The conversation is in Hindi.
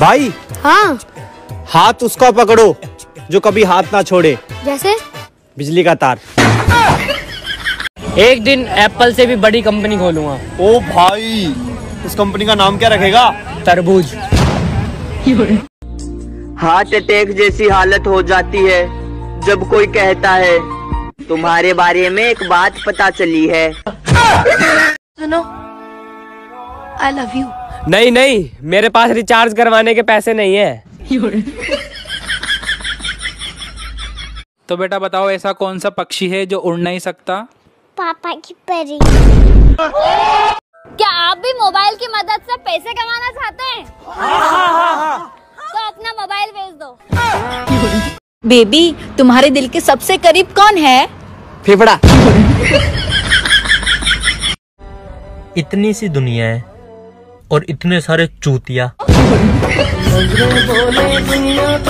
भाई। हाँ। हाथ उसका पकड़ो जो कभी हाथ ना छोड़े। जैसे? बिजली का तार। एक दिन एप्पल से भी बड़ी कंपनी खोलूँगा। ओ भाई उस कंपनी का नाम क्या रखेगा? तरबूज। हार्ट अटैक जैसी हालत हो जाती है जब कोई कहता है तुम्हारे बारे में एक बात पता चली है। सुनो आई लव यू नहीं नहीं मेरे पास रिचार्ज करवाने के पैसे नहीं है। तो बेटा बताओ ऐसा कौन सा पक्षी है जो उड़ नहीं सकता? पापा की परी। क्या आप भी मोबाइल की मदद से पैसे कमाना चाहते हैं? तो अपना मोबाइल भेज दो। बेबी तुम्हारे दिल के सबसे करीब कौन है? फेफड़ा। इतनी सी दुनिया है और इतने सारे चूतिया।